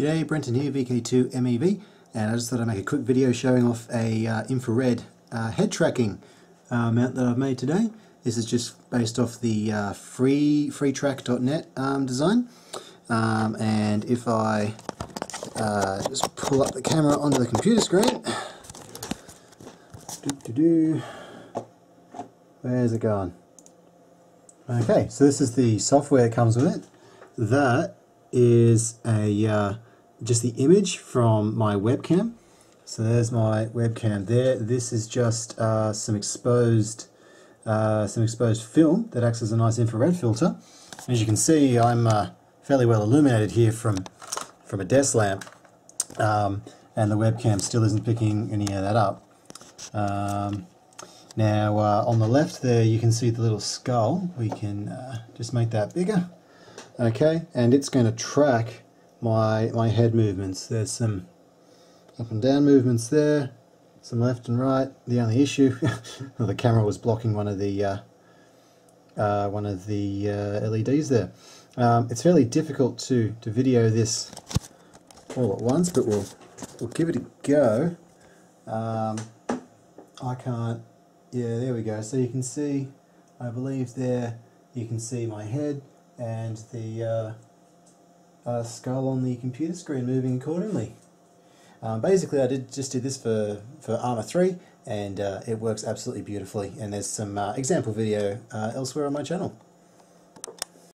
G'day, Brenton here, VK2MEV, and I just thought I'd make a quick video showing off a uh, infrared uh, head tracking uh, mount that I've made today. This is just based off the uh, free freetrack.net um, design. Um, and if I uh, just pull up the camera onto the computer screen, doo -doo -doo, where's it gone? Okay, so this is the software that comes with it. That is a uh, just the image from my webcam. So there's my webcam there. This is just uh, some exposed uh, some exposed film that acts as a nice infrared filter. As you can see, I'm uh, fairly well illuminated here from from a desk lamp, um, and the webcam still isn't picking any of that up. Um, now uh, on the left there, you can see the little skull. We can uh, just make that bigger okay and it's going to track my my head movements. There's some up and down movements there some left and right. The only issue the camera was blocking one of the uh, uh, one of the uh, LEDs there. Um, it's fairly difficult to to video this all at once but we'll we'll give it a go. Um, I can't yeah there we go. So you can see I believe there you can see my head and the uh, skull on the computer screen moving accordingly. Um, basically I did just did this for, for Arma 3 and uh, it works absolutely beautifully and there's some uh, example video uh, elsewhere on my channel.